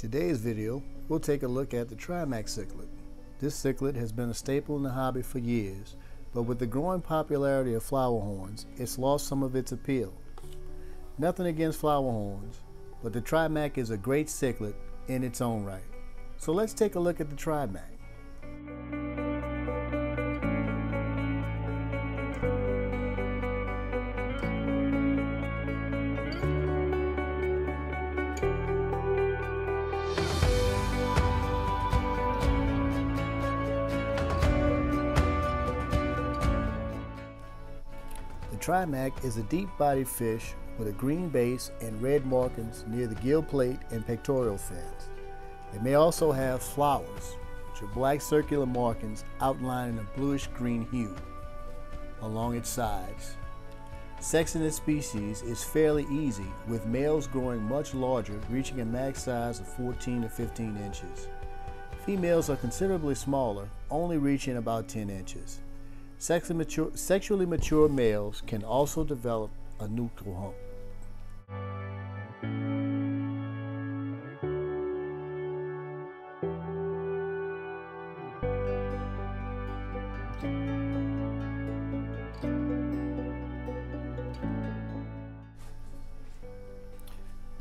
today's video, we'll take a look at the Trimac cichlid. This cichlid has been a staple in the hobby for years, but with the growing popularity of flower horns, it's lost some of its appeal. Nothing against flower horns, but the Trimac is a great cichlid in its own right. So let's take a look at the Trimac. The Trimac is a deep-bodied fish with a green base and red markings near the gill plate and pectoral fins. It may also have flowers, which are black circular markings outlining a bluish-green hue along its sides. Sexing this species is fairly easy, with males growing much larger, reaching a max size of 14 to 15 inches. Females are considerably smaller, only reaching about 10 inches. Sexually mature, sexually mature males can also develop a nuchal hump.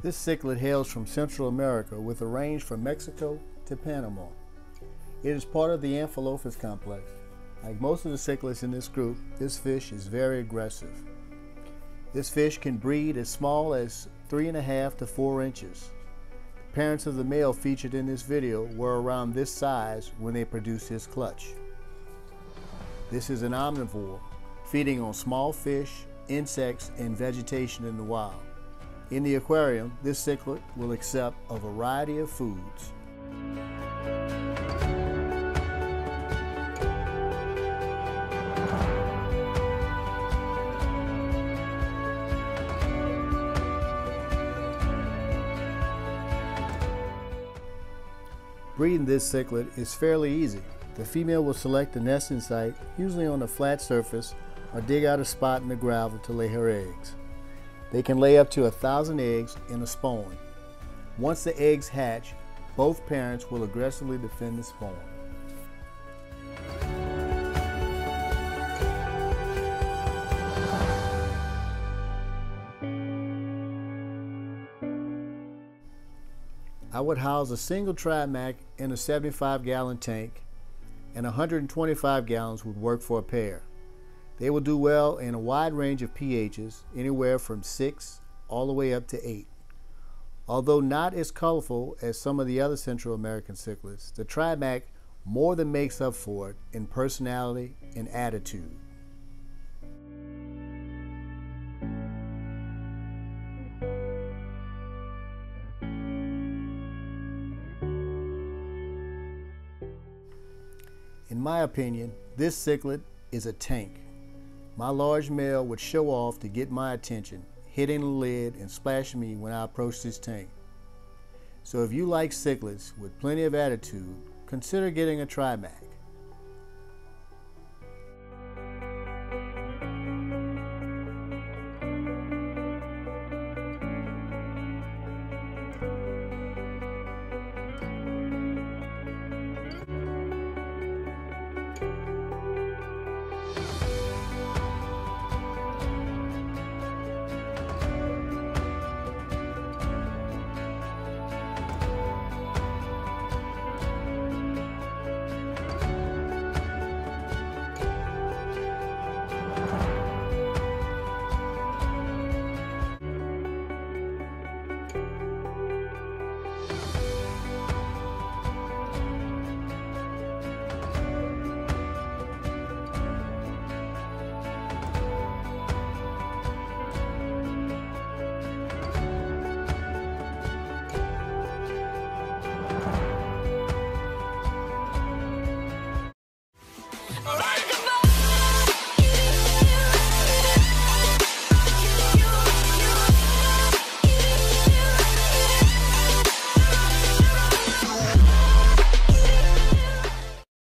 This cichlid hails from Central America with a range from Mexico to Panama. It is part of the Amphilophus complex. Like most of the cichlids in this group, this fish is very aggressive. This fish can breed as small as three and a half to four inches. The parents of the male featured in this video were around this size when they produced his clutch. This is an omnivore, feeding on small fish, insects, and vegetation in the wild. In the aquarium, this cichlid will accept a variety of foods. Breeding this cichlid is fairly easy. The female will select a nesting site, usually on a flat surface, or dig out a spot in the gravel to lay her eggs. They can lay up to a thousand eggs in a spawn. Once the eggs hatch, both parents will aggressively defend the spawn. I would house a single Trimac in a 75 gallon tank and 125 gallons would work for a pair. They will do well in a wide range of pHs, anywhere from 6 all the way up to 8. Although not as colorful as some of the other Central American cichlids, the Trimac more than makes up for it in personality and attitude. In my opinion, this cichlid is a tank. My large male would show off to get my attention, hitting the lid and splashing me when I approached this tank. So if you like cichlids with plenty of attitude, consider getting a Trimac.